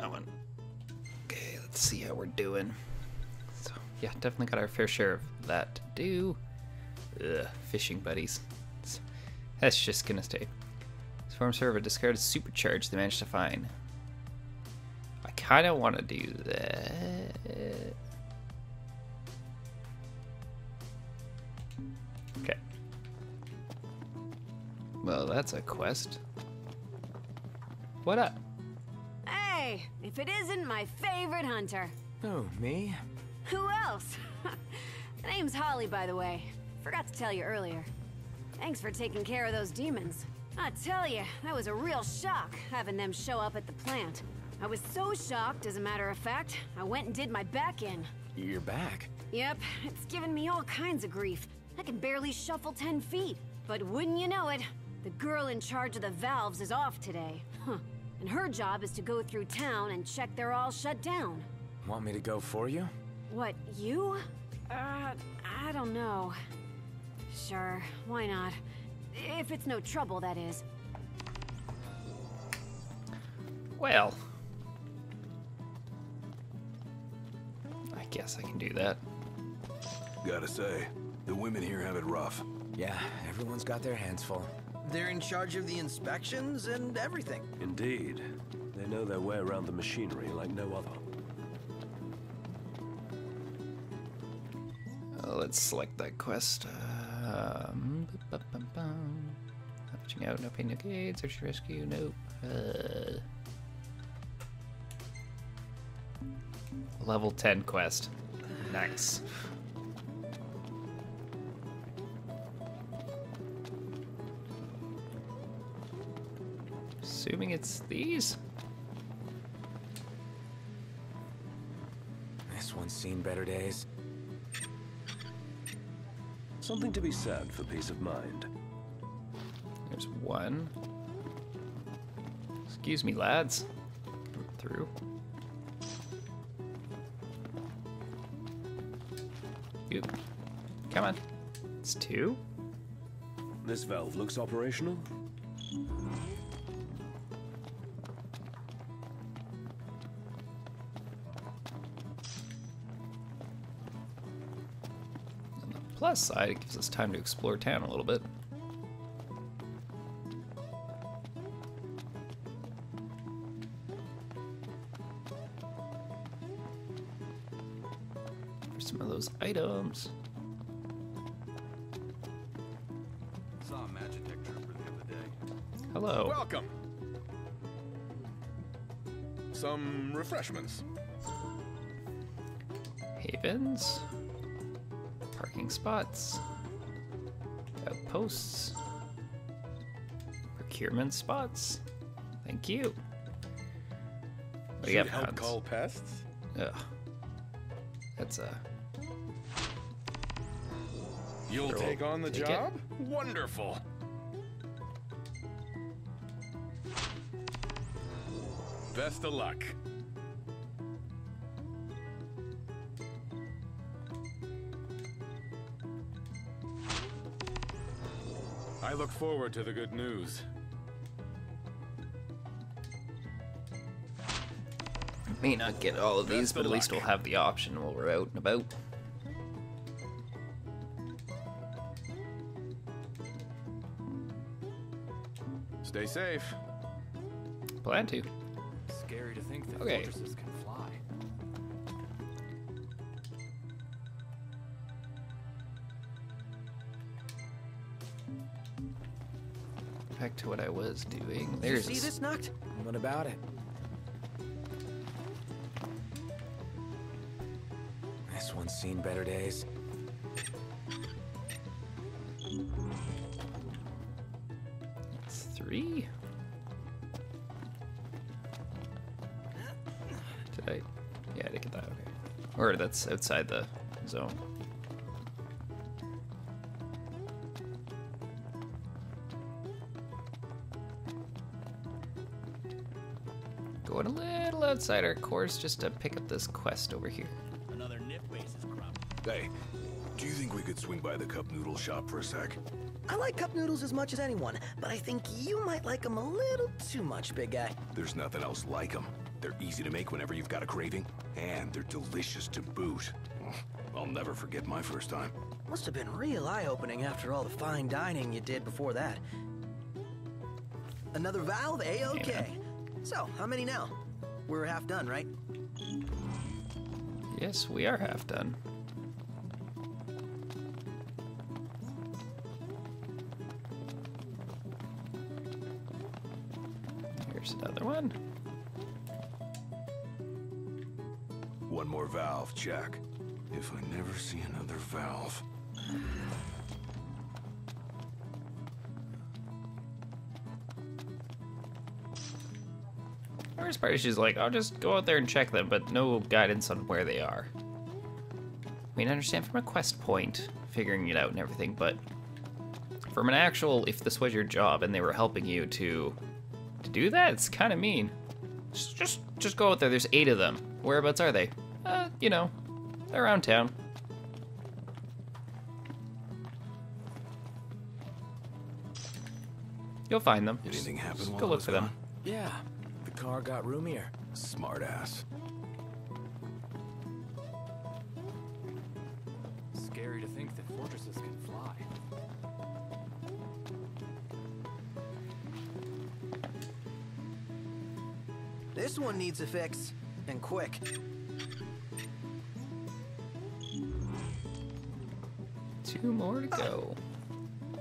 that one. Okay, let's see how we're doing. So, yeah, definitely got our fair share of that to do. Ugh, fishing buddies. It's- that's just gonna stay. This farm server discarded supercharge they managed to find. I kind of want to do that. Okay. Well, that's a quest. What up? Hey, if it isn't my favorite hunter. Oh, me? Who else? The name's Holly, by the way. Forgot to tell you earlier. Thanks for taking care of those demons. I tell you, that was a real shock, having them show up at the plant. I was so shocked, as a matter of fact, I went and did my back in. You're back. Yep, it's given me all kinds of grief. I can barely shuffle 10 feet. But wouldn't you know it, the girl in charge of the valves is off today. Huh. And her job is to go through town and check they're all shut down. Want me to go for you? What, you? Uh, I don't know. Sure, why not? If it's no trouble, that is. Well. I guess I can do that. Gotta say, the women here have it rough. Yeah, everyone's got their hands full. They're in charge of the inspections and everything. Indeed. They know their way around the machinery like no other. Uh, let's select that quest. Um, ba-ba-bum. Reaching out, no pain, no gain. Search and rescue, nope. Uh, level 10 quest. Nice. Assuming it's these? This one's seen better days. Something to be said for peace of mind. There's one. Excuse me, lads. Come through. You. Come on. It's two. This valve looks operational. Plus side, it gives us time to explore town a little bit. For some of those items. Saw a Magitech trooper the other day. Hello. Welcome. Some refreshments. Havens. Spots. Outposts. Procurement spots. Thank you. What do you help call pests. Ugh. That's a. You'll take on the take it. job? Wonderful. Best of luck. Look forward to the good news. May not get all of these, but at least we'll have the option while we're out and about. Stay safe. Plan to. Scary to think that Okay. fortresses Back to what I was doing. There's. You see this, Noct? What about it? This one's seen better days. It's three. Did I? Yeah, I did get that. Okay. Or that's outside the zone. Going a little outside our course just to pick up this quest over here. Another nip base is cropped. Hey, do you think we could swing by the cup noodle shop for a sec? I like cup noodles as much as anyone, but I think you might like them a little too much, big guy. There's nothing else like them. They're easy to make whenever you've got a craving, and they're delicious to boot. I'll never forget my first time. Must have been real eye-opening after all the fine dining you did before that. Another valve? A-okay. So, how many now? We're half done, right? Yes, we are half done. Here's another one. One more valve, Jack. If I never see another valve. Worst part is she's like, I'll just go out there and check them, but no guidance on where they are. I mean, I understand from a quest point, figuring it out and everything, but from an actual, if this was your job and they were helping you to to do that, it's kind of mean. Just, just, just go out there. There's eight of them. Whereabouts are they? Uh, you know, they're around town. You'll find them. Just Anything happen just go look for them. Yeah, car got roomier. Smart ass. Scary to think that fortresses can fly. This one needs a fix, and quick. Two more to go. Ah!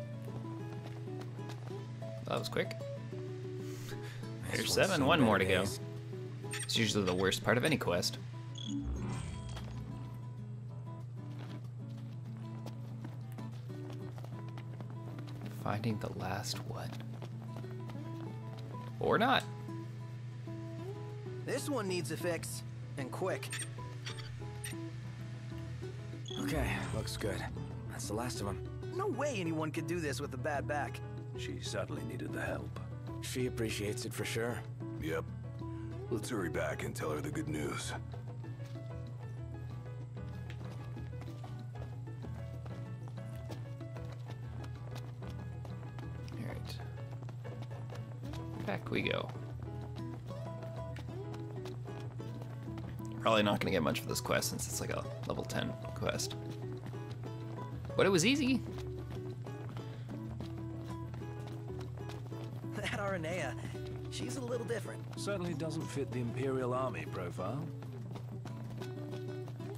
That was quick. This There's seven, one more to go. It's usually the worst part of any quest. Finding the last one. Or not. This one needs a fix, and quick. Okay, looks good. That's the last of them. No way anyone could do this with a bad back. She certainly needed the help. She appreciates it for sure. Yep. Let's hurry back and tell her the good news. Alright. Back we go. Probably not gonna get much for this quest since it's like a level 10 quest. But it was easy. That Aranea, she's a little different. Certainly doesn't fit the Imperial Army profile.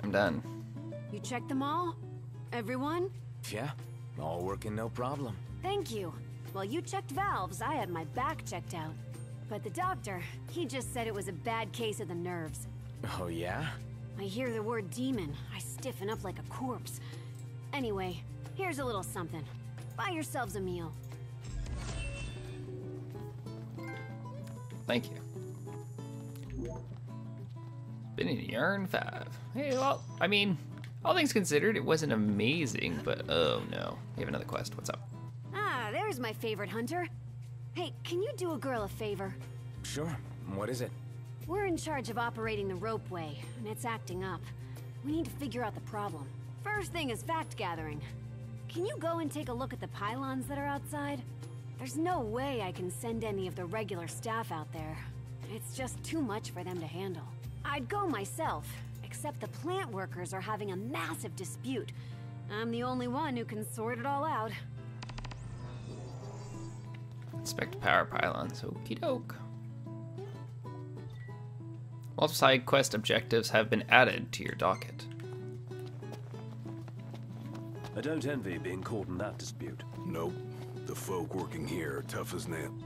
I'm done. You checked them all? Everyone? Yeah, all working no problem. Thank you. While you checked valves, I had my back checked out. But the doctor, he just said it was a bad case of the nerves. Oh yeah? I hear the word demon, I stiffen up like a corpse. Anyway, here's a little something. Buy yourselves a meal. Thank you. Been in Yarn 5. Hey, well, I mean, all things considered, it wasn't amazing, but oh no. We have another quest. What's up? Ah, there's my favorite hunter. Hey, can you do a girl a favor? Sure. What is it? We're in charge of operating the ropeway, and it's acting up. We need to figure out the problem. First thing is fact gathering. Can you go and take a look at the pylons that are outside? There's no way I can send any of the regular staff out there. It's just too much for them to handle. I'd go myself, except the plant workers are having a massive dispute. I'm the only one who can sort it all out. Inspect power pylons. Okie doke. Multiple side quest objectives have been added to your docket. I don't envy being caught in that dispute. Nope. The folk working here are tough as nails.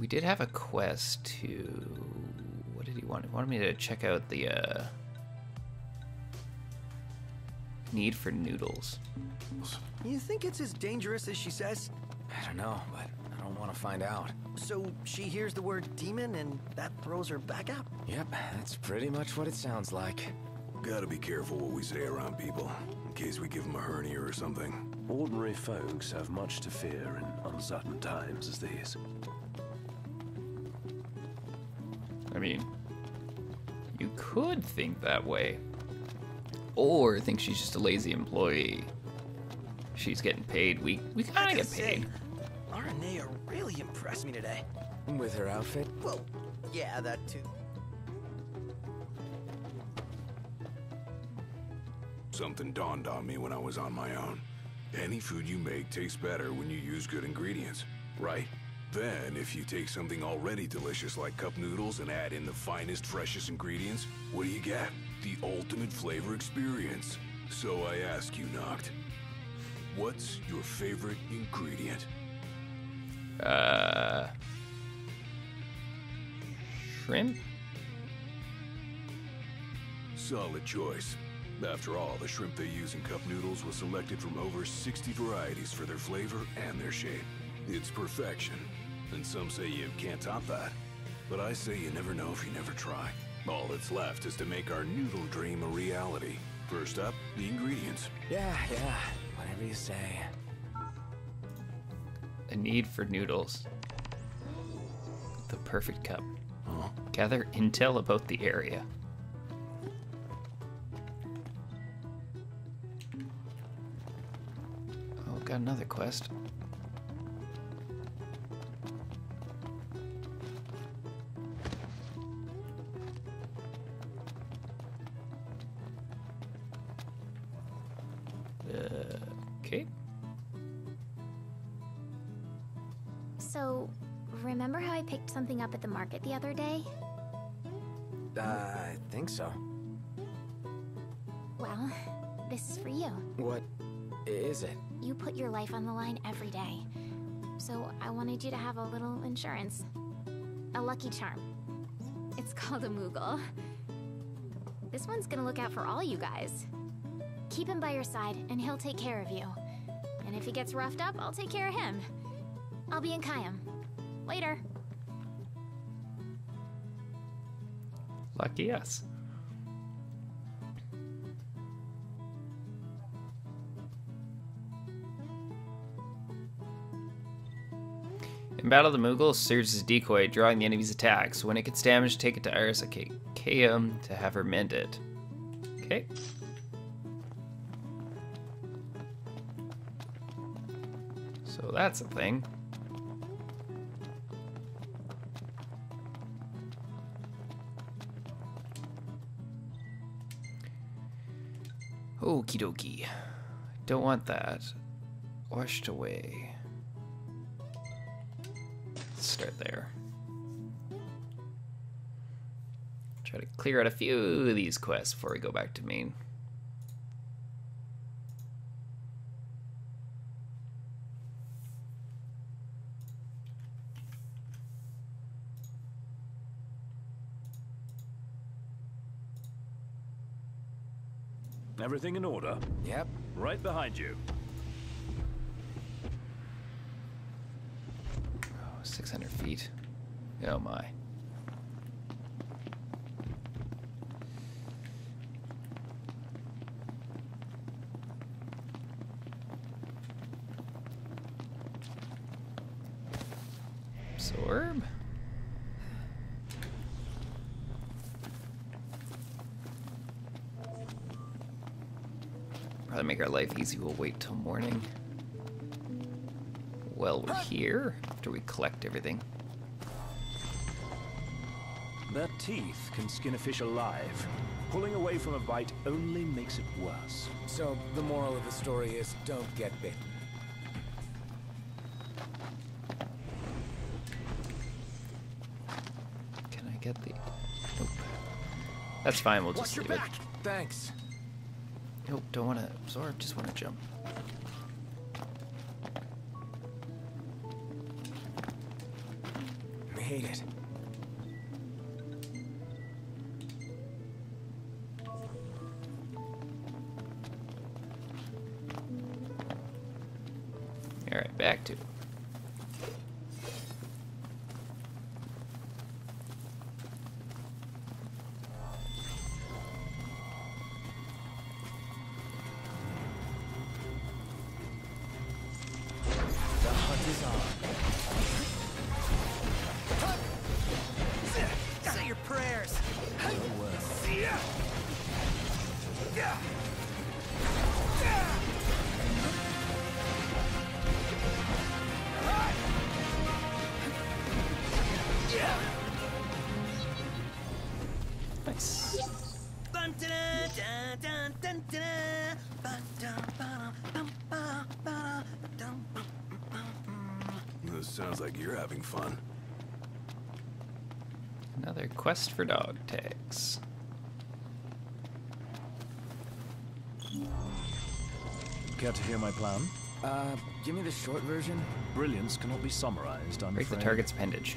We did have a quest to. What did he want? He wanted me to check out the uh, need for noodles. You think it's as dangerous as she says? I don't know, but I don't want to find out. So she hears the word demon and that throws her back out? Yep, that's pretty much what it sounds like. Gotta be careful what we say around people, in case we give them a hernia or something. Ordinary folks have much to fear in uncertain times as these. I mean, you could think that way. Or think she's just a lazy employee. She's getting paid. We we kind of get paid. Say, Aranea really impressed me today. With her outfit? Well, yeah, that too. Something dawned on me when I was on my own. Any food you make tastes better when you use good ingredients, right? Then, if you take something already delicious like cup noodles and add in the finest, freshest ingredients, what do you get? The ultimate flavor experience. So I ask you, Noct, what's your favorite ingredient? Uh, shrimp? Solid choice. After all, the shrimp they use in cup noodles was selected from over 60 varieties for their flavor and their shape. It's perfection. And some say you can't top that. But I say you never know if you never try. All that's left is to make our noodle dream a reality. First up, the ingredients. Yeah, yeah. Whatever you say. A need for noodles. The perfect cup. Gather intel about the area. Got another quest. Uh, okay. So, remember how I picked something up at the market the other day? Uh, I think so. Well, this is for you. What is it? You put your life on the line every day. So, I wanted you to have a little insurance. A lucky charm. It's called a Moogle. This one's gonna look out for all you guys. Keep him by your side, and he'll take care of you. And if he gets roughed up, I'll take care of him. I'll be in Caem. Later. Lucky us. In battle, the Moogle serves as a decoy, drawing the enemy's attacks. When it gets damaged, take it to Iris Caem to have her mend it. Okay. So that's a thing. Okie dokie. Don't want that. Washed away. Let's start there. Try to clear out a few of these quests before we go back to main. Everything in order? Yep. Right behind you. 600 feet. Oh my. Absorb? Probably make our life easy. We'll wait till morning. Well, we're here after we collect everything. Their teeth can skin a fish alive. Pulling away from a bite only makes it worse. So, the moral of the story is don't get bit. Can I get the... Nope. That's fine, we'll Watch just your leave back! Thanks. Nope, don't want to absorb, just want to jump. Alright, back to Another for dog tags. Care to hear my plan? Uh, give me the short version. Brilliance cannot be summarized, I'm Break the target's appendage.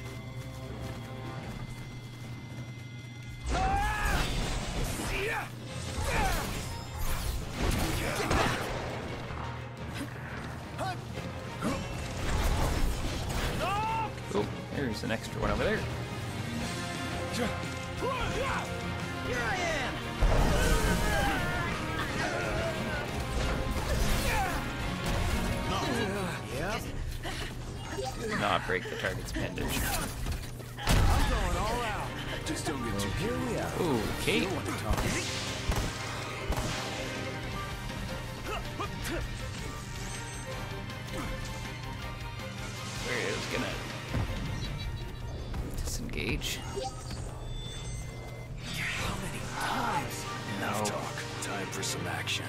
For some action.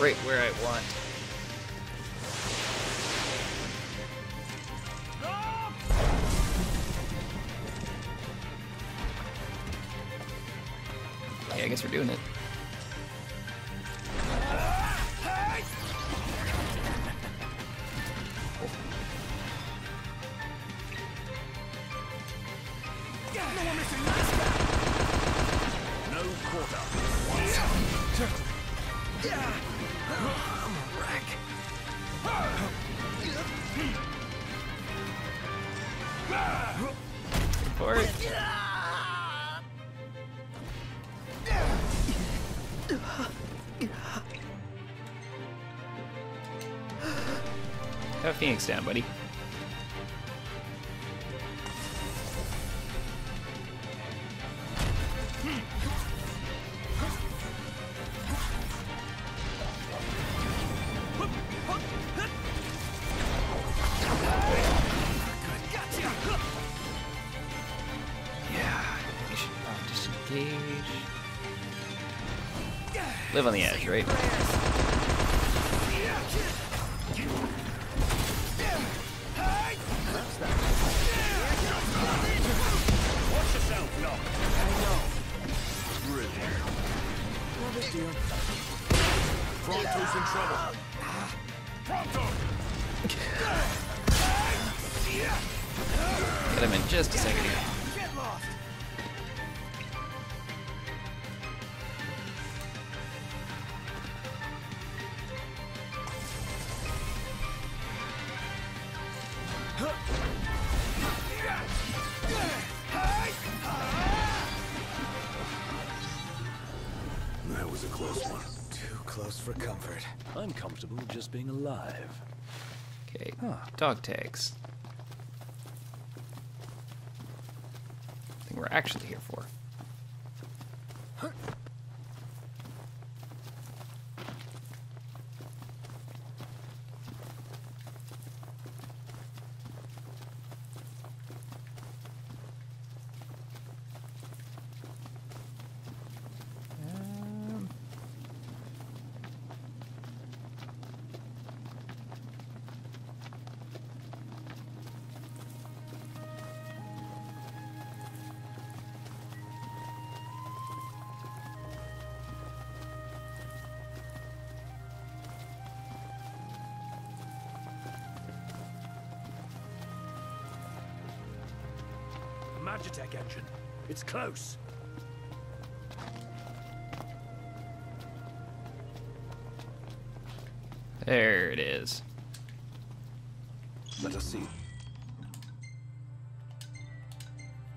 Right where I want. Phoenix down, buddy. Uh, disengage. Live on the edge, right? For comfort. I'm comfortable just being alive. Okay, dog tags. Thing we're actually here for. Magitech engine. It's close. There it is. Let us see.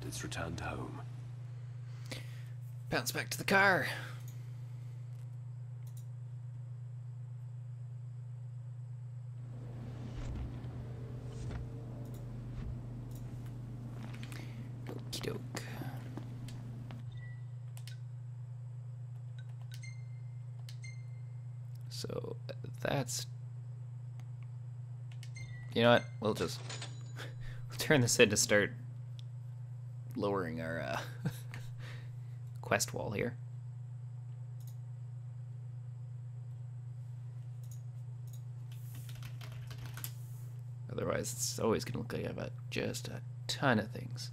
It's returned home. Bounce back to the car. Okie doke. So that's. You know what? We'll just we'll turn this in to start lowering our uh, quest wall here. Otherwise, it's always going to look like I have a, just a ton of things.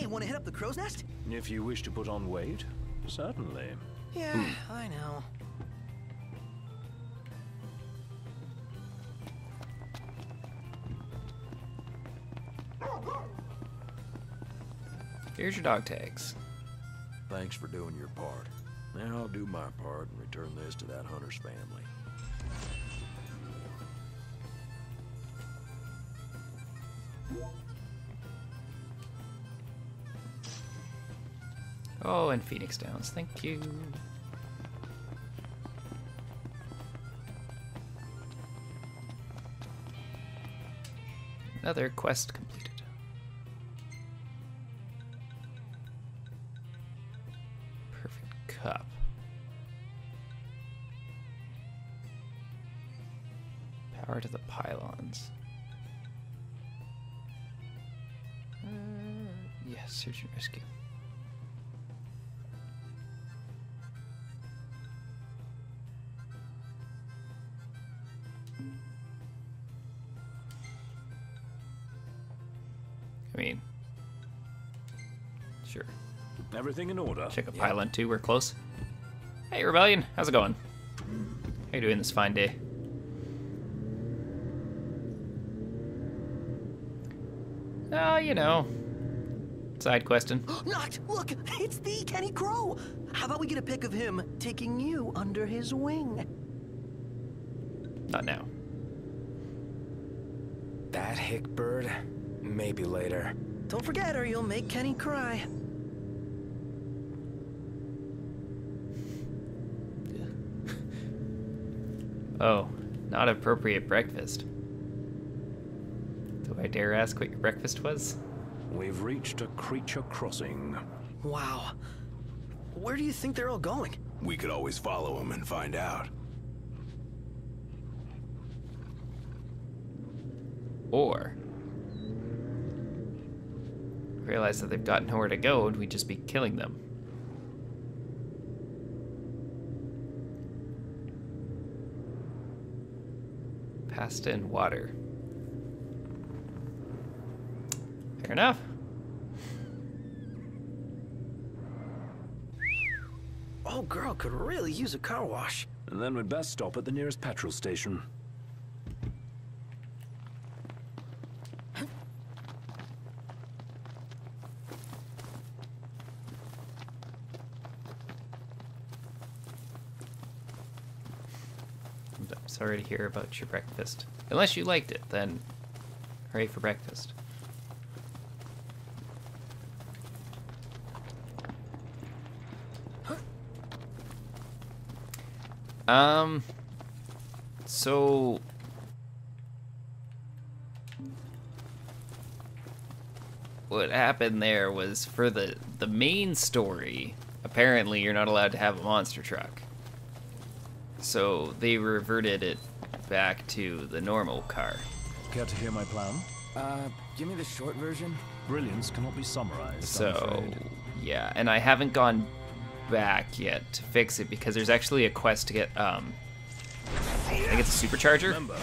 Hey, want to hit up the crow's nest? If you wish to put on weight, certainly. Yeah, hmm. I know. Here's your dog tags. Thanks for doing your part. Now I'll do my part and return this to that hunter's family. Oh, and Phoenix Downs. Thank you. Another quest completed. Perfect cup. Power to the pylons. Uh, yes, search and rescue. Everything in order. Check a pylon too. We're close. Hey, Rebellion. How's it going? How you doing this fine day? Oh, you know, side questing. Not look, it's the Kenny Crow. How about we get a pic of him taking you under his wing? Not now. That hick bird? Maybe later. Don't forget or you'll make Kenny cry. Oh, not appropriate breakfast. Do I dare ask what your breakfast was? We've reached a creature crossing. Wow. Where do you think they're all going? We could always follow them and find out. Or realize that they've got nowhere to go and we'd just be killing them. Pasta and water. Fair enough. Oh, girl could really use a car wash. And then we'd best stop at the nearest petrol station. I'm sorry to hear about your breakfast. Unless you liked it, then hooray for breakfast. Um, so what happened there was for the the main story. Apparently, you're not allowed to have a monster truck. So they reverted it back to the normal car. Care to hear my plan? Uh, give me the short version. Brilliance cannot be summarized. I'm So yeah, and I haven't gone back yet to fix it because there's actually a quest to get um I think it's a supercharger. Remember,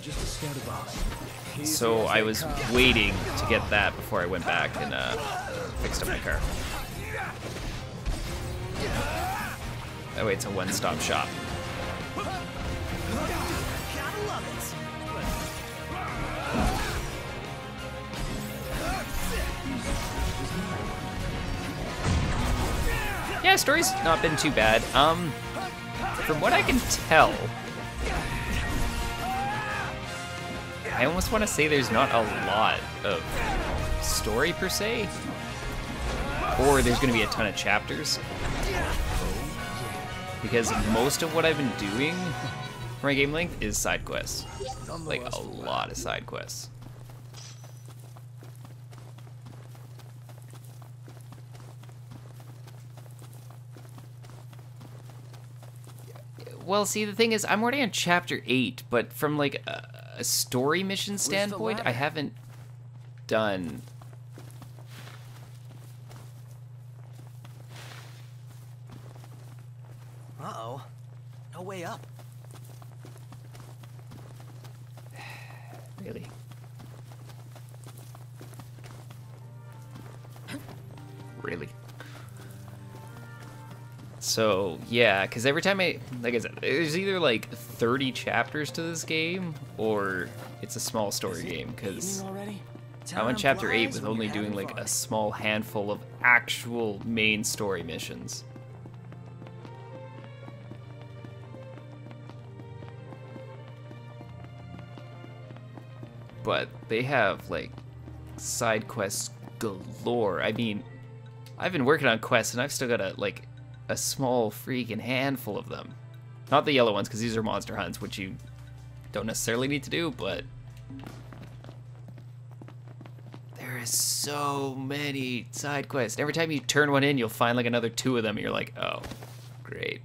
just a scared of. So I was waiting to get that before I went back and uh, fixed up my car. That way it's a one-stop shop. Story's not been too bad. Um, from what I can tell, I almost want to say there's not a lot of story per se, or there's going to be a ton of chapters. Because most of what I've been doing for my game length is side quests. Like a lot of side quests. Well, see, the thing is, I'm already on chapter eight, but from like a, a story mission standpoint, I haven't done. Uh-oh. No way up. Really. really. So yeah, because every time I, like I said, there's either like 30 chapters to this game, or it's a small story game. Because I'm on chapter eight with only doing like fun. a small handful of actual main story missions. But they have like side quests galore. I mean, I've been working on quests and I've still got a like a small freaking handful of them. Not the yellow ones because these are monster hunts, which you don't necessarily need to do, but there is so many side quests. Every time you turn one in, you'll find like another two of them, and you're like, oh, great.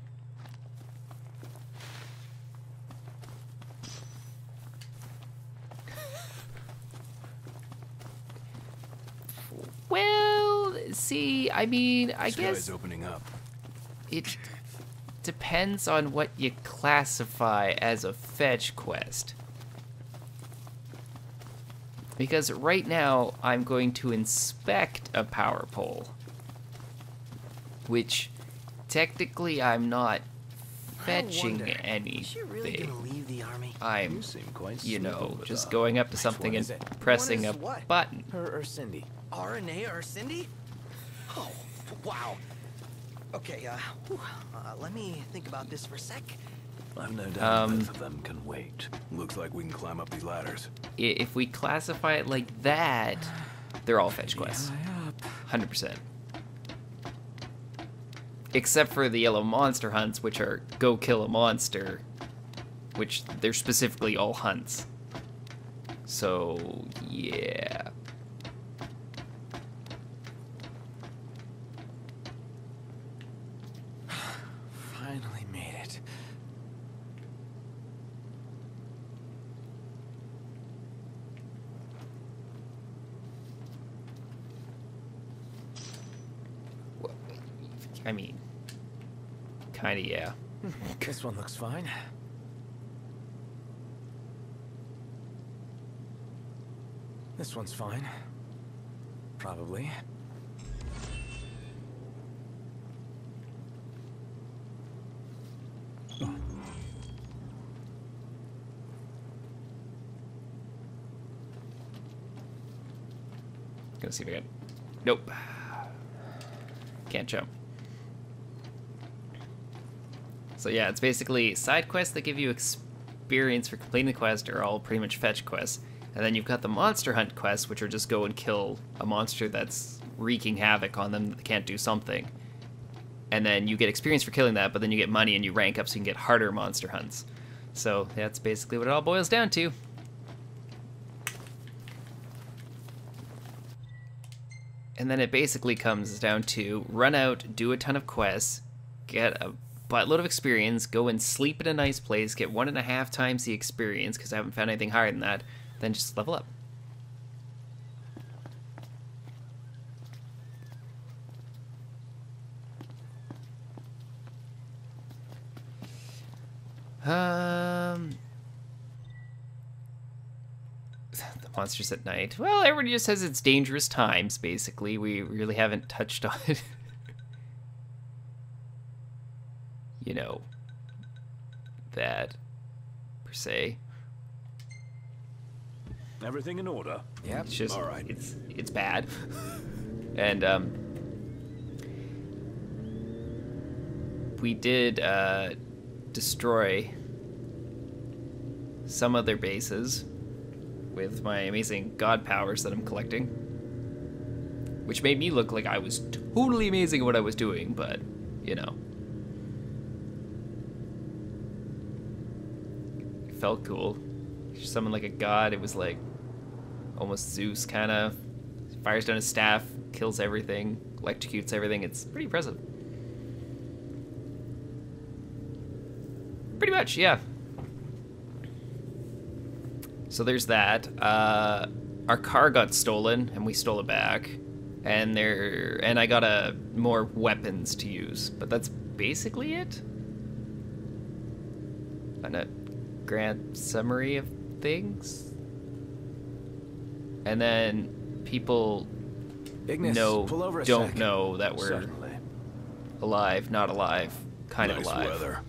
Well, see, I mean, I Sky's guess opening up. It depends on what you classify as a fetch quest. Because right now, I'm going to inspect a power pole. Which, technically, I'm not fetching wonder, anything. Is she really gonna leave the army? I'm, You seem quite you know, just going up to something and it? pressing a what? button. Her or Cindy? Aranea or Cindy? Oh, wow. Okay, uh, whew, uh, let me think about this for a sec. I've no doubt Um, both of them can wait. Looks like we can climb up these ladders. If we classify it like that, they're all fetch quests. 100%. Except for the yellow monster hunts, which are go kill a monster, which they're specifically all hunts. So, yeah. Finally made it. I mean, kinda, yeah. This one looks fine. This one's fine. Probably. Gonna see if I can. Nope. Can't jump. So yeah, it's basically side quests that give you experience for completing the quest are all pretty much fetch quests. And then you've got the monster hunt quests, which are just go and kill a monster that's wreaking havoc on them that can't do something. And then you get experience for killing that, but then you get money and you rank up so you can get harder monster hunts. So that's basically what it all boils down to. And then it basically comes down to run out, do a ton of quests, get a buttload of experience, go and sleep in a nice place, get one and a half times the experience because I haven't found anything higher than that, then just level up. Um, the monsters at night. Well, everybody just says it's dangerous times. Basically, we really haven't touched on it. se. Everything in order? Yeah, It's just All right. it's it's bad. and um we did uh destroy some other bases with my amazing god powers that I'm collecting. Which made me look like I was totally amazing at what I was doing, but you know. It felt cool. Someone like a god, it was like almost Zeus kind of fires down his staff, kills everything, electrocutes everything. It's pretty impressive. Pretty much, yeah. So there's that. Uh, our car got stolen, and we stole it back. And there, and I got a more weapons to use, but that's basically it. And a grand summary of things. And then people Ignis, know pull over don't know that we're Certainly. alive, not alive, kind nice of alive. weather.